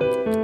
Música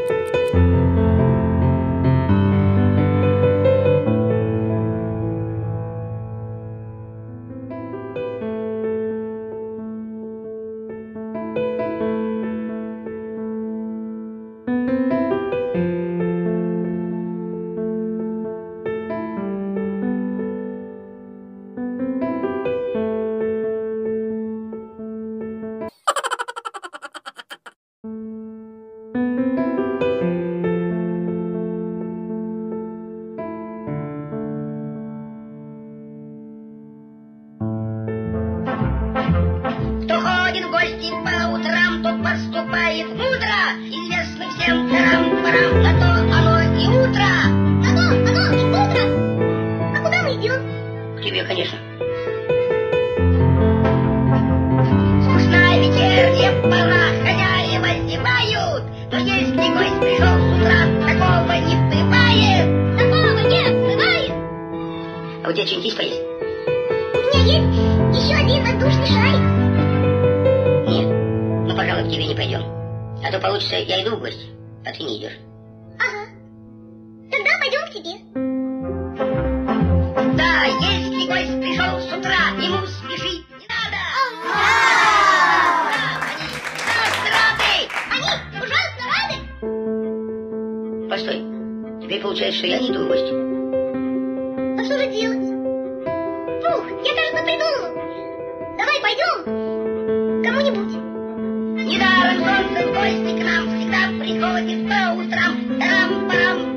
Тебя что-нибудь есть поесть? У меня есть еще один воздушный шарик. Нет. Ну, пожалуй, к тебе не пойдем. А то получится, я иду в гости, а ты не идешь. Ага. Тогда пойдем к тебе. Да, если гость пришел с утра, ему спешить не надо. Постой, теперь получается, что я не иду в гости. А что же делать? Я, кажется, придумал. Давай пойдем кому-нибудь. Недаром солнце в гости к нам всегда приходит по утрам. Тарам-парам,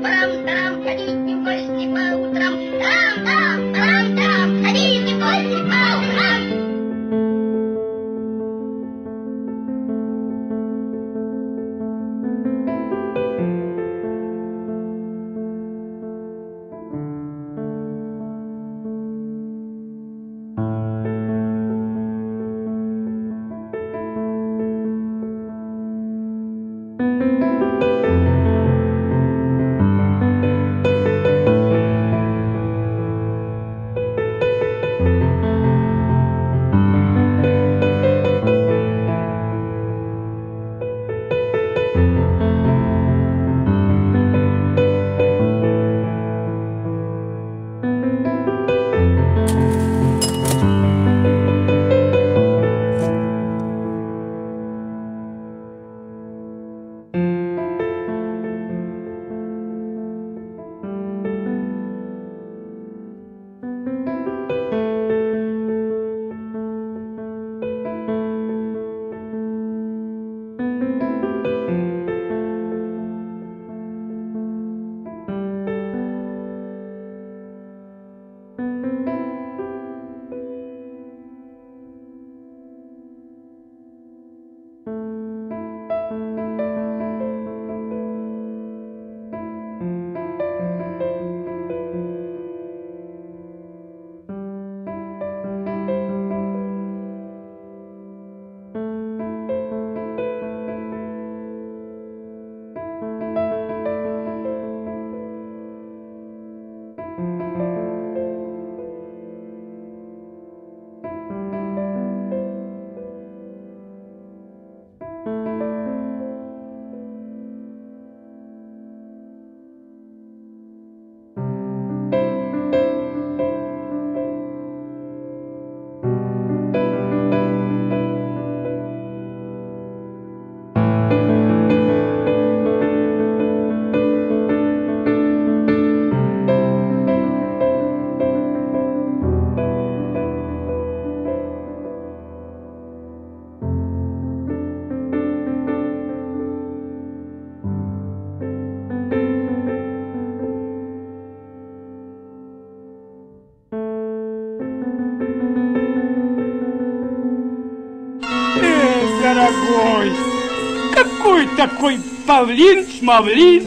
такой павлин-смавлин.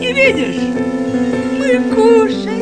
И видишь, мы кушаем.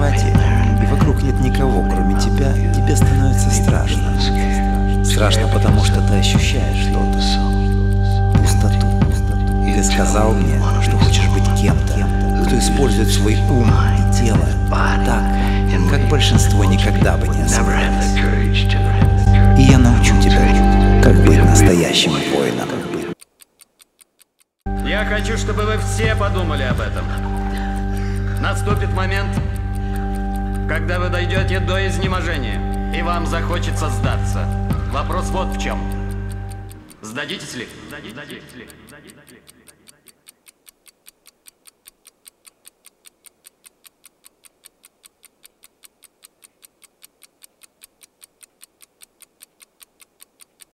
Кровати, и вокруг нет никого, кроме тебя, тебе становится страшно. Страшно, потому что ты ощущаешь что-то. Пустоту. Ты сказал мне, что хочешь быть кем-то, кто использует свой ум и тело так, как большинство никогда бы не осмелилось. И я научу тебя, как быть настоящим воином. Я хочу, чтобы вы все подумали об этом. Наступит момент, когда вы дойдете до изнеможения, и вам захочется сдаться. Вопрос вот в чем. Сдадитесь ли? Сдадитесь ли? Сдадитесь ли?